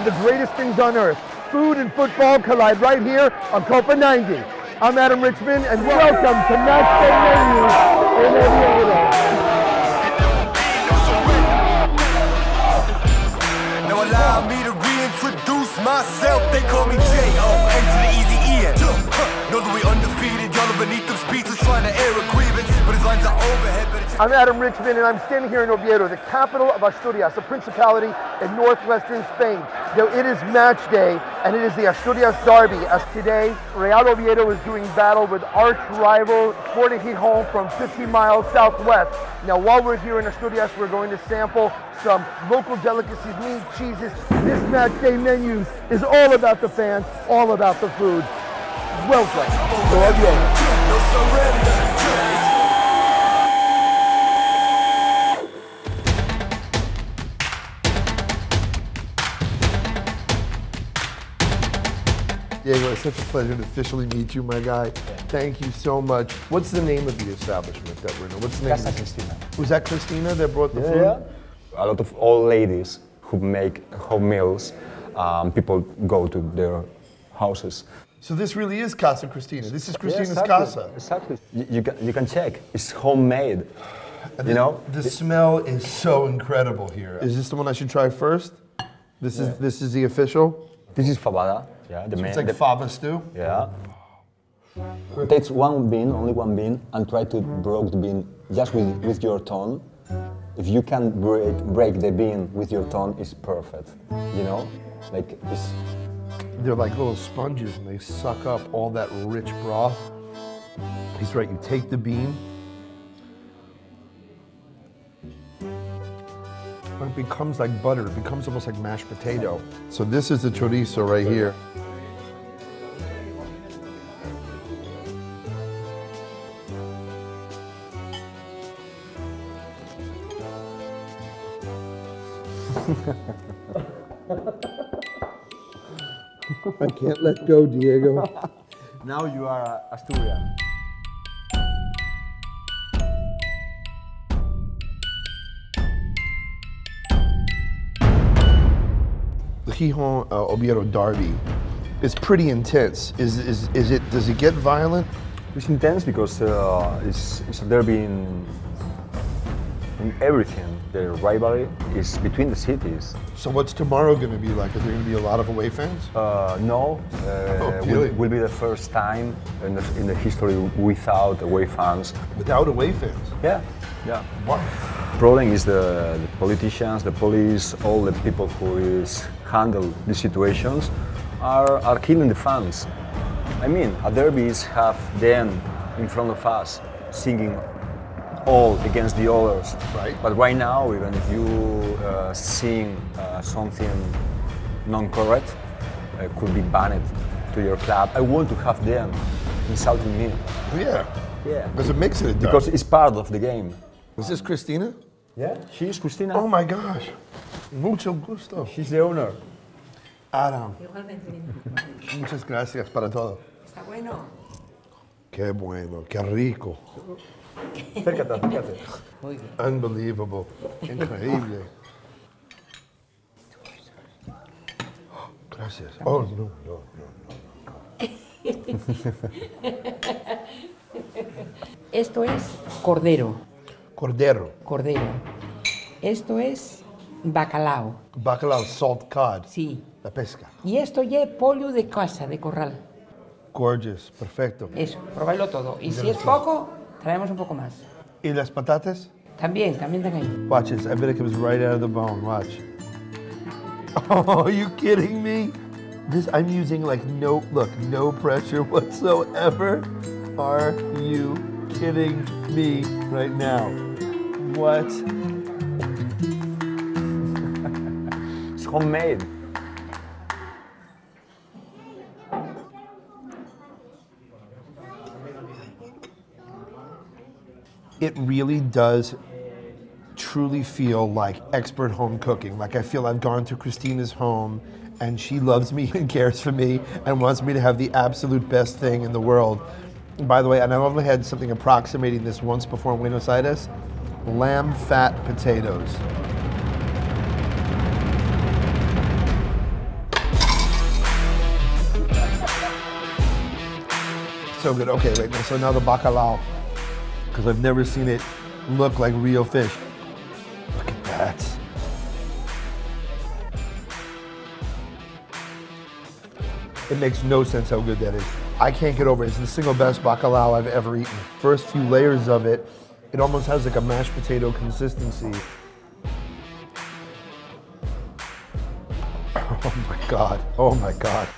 of the greatest things on earth. Food and football collide right here on Copa 90. I'm Adam Richman, and welcome to Match Day Menu in Oviedo. Myself. They call me J-O-N I'm Adam Richman, and I'm standing here in Oviedo, the capital of Asturias, a principality in northwestern Spain. Now, it is match day, and it is the Asturias Derby, as today, Real Oviedo is doing battle with arch rival Sporting Gijón from 50 miles southwest. Now, while we're here in Asturias, we're going to sample some local delicacies, meat, cheeses. This match day menu is all about the fans, all about the food. Welcome to Oviedo. Diego, it's such a pleasure to officially meet you, my guy. Thank you so much. What's the name of the establishment that we're in? What's the name? Casa of the- Cristina. Was that Christina that brought the food? Yeah. A lot of old ladies who make home meals. Um, people go to their houses. So this really is Casa Cristina. This is Christina's exactly, casa. Exactly. You, you can, you can check. It's homemade. You know? The smell is so incredible here. Is this the one I should try first? This is this is the official. This is fabada. Yeah, the main. It's like the- fava stew. Yeah. Take one bean, only one bean, and try to break the bean just with, with your tongue. If you can break, break the bean with your tongue, it's perfect. You know? Like, it's, They're like little sponges and they suck up all that rich broth. He's right. You take the bean. It becomes like butter. It becomes almost like mashed potato. So this is the chorizo right here. I can't let go, Diego. now you are Asturian. The Gijón uh, Oviedo Derby is pretty intense. Is, is, is it, does it get violent? It's intense because uh, it's, it's a derby in, in everything. The rivalry is between the cities. So what's tomorrow going to be like? Is there going to be a lot of away fans? Uh, no, uh, Oh, will, really? will be the first time in the, in the history without away fans. Without away fans? Yeah, yeah. What? Problem is the, the politicians, the police, all the people who is handle these situations are, are killing the fans. I mean, a derbies have them in front of us singing all against the others. Right. But right now, even if you uh, sing uh, something non-correct, uh, could be banned to your club. I want to have them insulting me. Yeah. Yeah. Because it makes it Because it's part of the game. Is this Christina? Yeah, she is Christina. Oh my gosh. Mucho gusto. She's the owner. Adam, Igualmente. muchas gracias para todo. Está bueno. Qué bueno, qué rico. Acércate, acércate. Muy bien. Unbelievable. Increíble. Gracias. Oh, no, no, no. Esto es cordero, Cordero. cordero. Esto es bacalao, Bacalao, salt cod. sí. La pesca. Y esto ya es pollo de casa, de corral. Gorgeous. Perfecto. Eso, probarlo todo. Y si es poco, traemos un poco más. ¿Y las patatas? También, también tengo ahí. Watch this. I bet it comes right out of the bone. Watch. Oh, are you kidding me? This I'm using like no look, no pressure whatsoever. Are you kidding me right now? What? It's homemade. it really does truly feel like expert home cooking. Like I feel I've gone to Christina's home and she loves me and cares for me and wants me to have the absolute best thing in the world. By the way, and I've only had something approximating this once before in Buenos Aires lamb fat potatoes. So good. Okay, wait. So now the bacalao because I've never seen it look like real fish. Look at that. It makes no sense how good that is. I can't get over it. It's the single best bacalao I've ever eaten. First few layers of it, it almost has like a mashed potato consistency. Oh my God. Oh my God.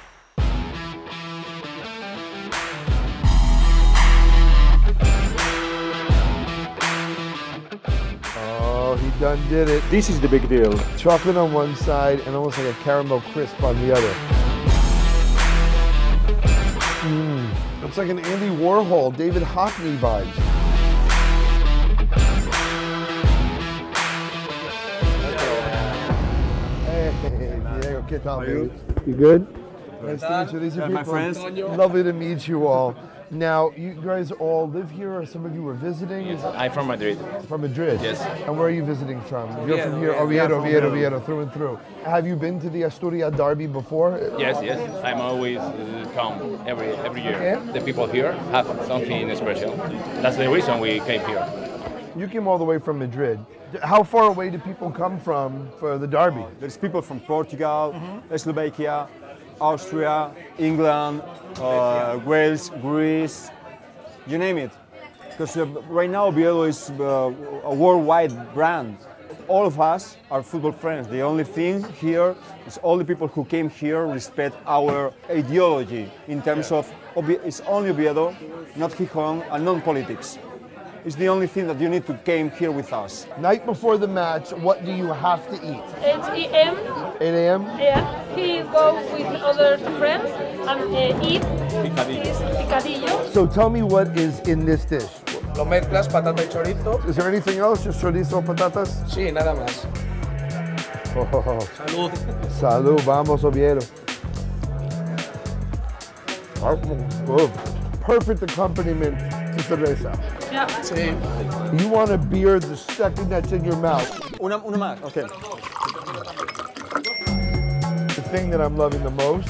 Done did it. This is the big deal. Chocolate on one side and almost like a caramel crisp on the other. Mmm. It's like an Andy Warhol, David Hockney vibes. Hey, Diego, ¿qué tal, baby? You good? Nice to meet you. These are my people. friends. Lovely to meet you all. Now, you guys all live here, or some of you were visiting? Is it I'm from Madrid. from Madrid? Yes. And where are you visiting from? You're Oviedo, from here. Oviedo, Oviedo, Oviedo. Oviedo, through and through. Have you been to the Asturias Derby before? Yes, yes. I'm always uh, come every every year. Okay. The people here have something special. That's the reason we came here. You came all the way from Madrid. How far away do people come from for the Derby? There's people from Portugal, Slovakia, Austria, England, uh, Wales, Greece, you name it. Because uh, right now Oviedo is uh, a worldwide brand. All of us are football friends. The only thing here is all the people who came here respect our ideology in terms of it's only Oviedo, not Gijón, and non-politics. It's the only thing that you need to came here with us. Night before the match, what do you have to eat? 8 a.m. 8 a.m. Yeah, he go with other friends and uh, eat this picadillo. So tell me what is in this dish. Lo mezclas, patata y chorizo. Is there anything else? Just chorizo, patatas? Sí, nada más. Oh, Salud. salud, vamos Oviedo. Oh, perfect accompaniment to cerveza. Yeah. Sí. You want a beer the second that's in your mouth. Una, una más, okay. The thing that I'm loving the most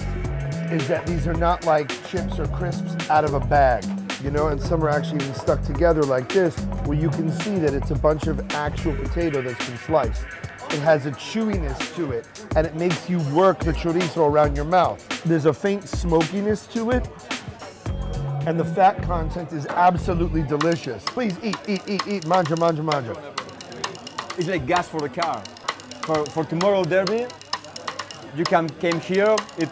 is that these are not like chips or crisps out of a bag, you know, and some are actually even stuck together like this, where you can see that it's a bunch of actual potato that's been sliced. It has a chewiness to it, and it makes you work the chorizo around your mouth. There's a faint smokiness to it, and the fat content is absolutely delicious. Please eat, eat, eat, eat, manja, manja, manja. It's like gas for the car. For, for tomorrow derby, you can came here, eat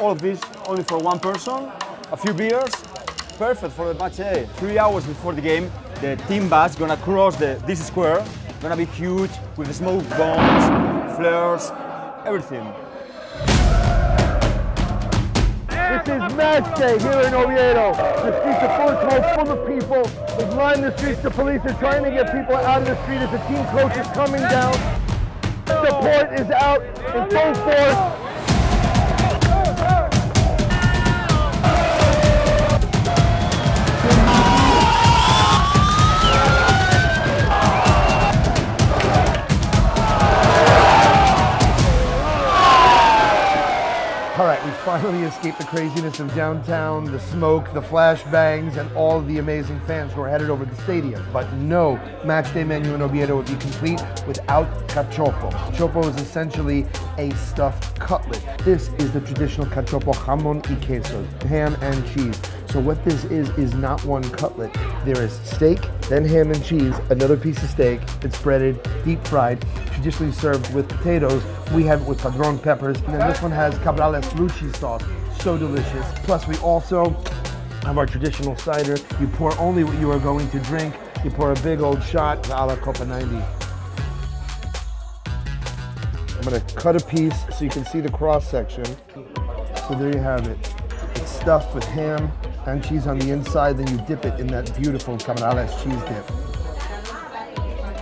all of this only for one person, a few beers, perfect for the match day. Three hours before the game, the team bus gonna cross the, this square, gonna be huge with smoke bombs, flares, everything. Is match day here in Oviedo. The streets are full of clothes, full of people. We've lined the streets. The police are trying to get people out of the street as the team coach is coming down. The Support is out in full force. Finally escaped the craziness of downtown, the smoke, the flashbangs, and all the amazing fans who are headed over to the stadium. But no match day menu in Oviedo would be complete without cachopo. Cachopo is essentially a stuffed cutlet. This is the traditional cachopo jamon y queso, ham and cheese. So what this is is not one cutlet. There is steak, then ham and cheese, another piece of steak. It's breaded, deep fried, traditionally served with potatoes. We have it with padron peppers. And then this one has cabrales cheese sauce. So delicious. Plus we also have our traditional cider. You pour only what you are going to drink. You pour a big old shot a la Copa 90. I'm gonna cut a piece so you can see the cross section. So there you have it. It's stuffed with ham and cheese on the inside, then you dip it in that beautiful cabrales cheese dip.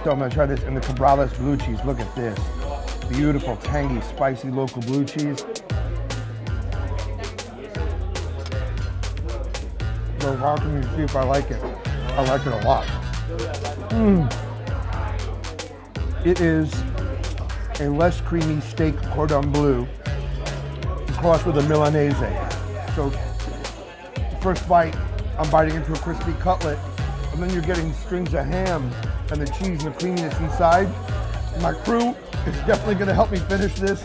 So I'm gonna try this in the cabrales blue cheese. Look at this. Beautiful, tangy, spicy local blue cheese. So how can you see if I like it? I like it a lot. Mm. It is a less creamy steak cordon bleu crossed with a Milanese. So first bite, I'm biting into a crispy cutlet, and then you're getting strings of ham and the cheese and the creaminess inside. My crew is definitely gonna help me finish this.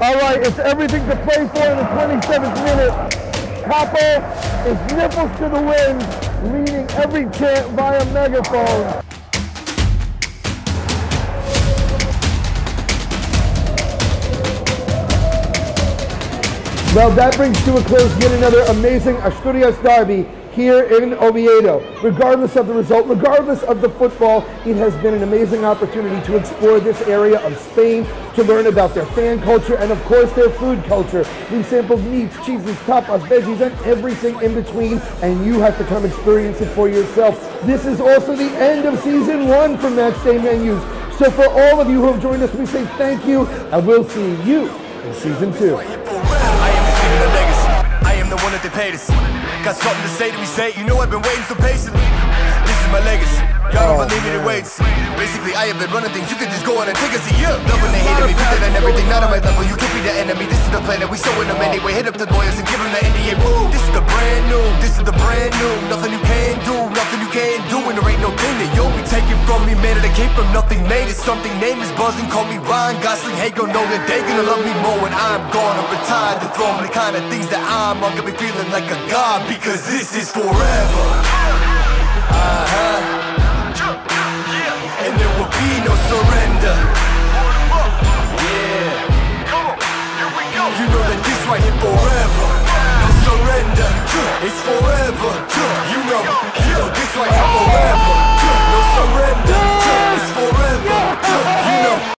All right, it's everything to play for in the 27th minute. Capo is nipples to the wind, leading every chant via megaphone. Well, that brings to a close yet another amazing Asturias derby here in Oviedo. Regardless of the result, regardless of the football, it has been an amazing opportunity to explore this area of Spain, to learn about their fan culture and, of course, their food culture. We sampled meats, cheeses, tapas, veggies, and everything in between, and you have to come experience it for yourself. This is also the end of season one for Matchday Menus. So for all of you who have joined us, we say thank you, and we'll see you in season two. I am the one that they paid us. Got something to say to me, say it. You know I've been waiting so patiently. This is my legacy. Y'all don't believe me, then wait. and see. Basically, I have been running things. You can just go on and take us a seat. Yeah. Loving they hating me, beating and everything. Not on my level. You could be the enemy. This is the plan that we showing them anyway. Hit up the lawyers and give them the NDA. Woo. This is the brand new. This is the brand new. Nothing you came from nothing. Made it something. Name is buzzing. Call me Ryan Gosling. Hey, go know that they gonna love me more when I'm gone. I'm retired. The throne. The kind of things that I'm on. Gonna be feeling like a god because this is forever. Uh-huh. And there will be no surrender. Yeah. Go you know that this right here forever. No surrender. It's forever. You know, you know this right here forever forever. forever. You know,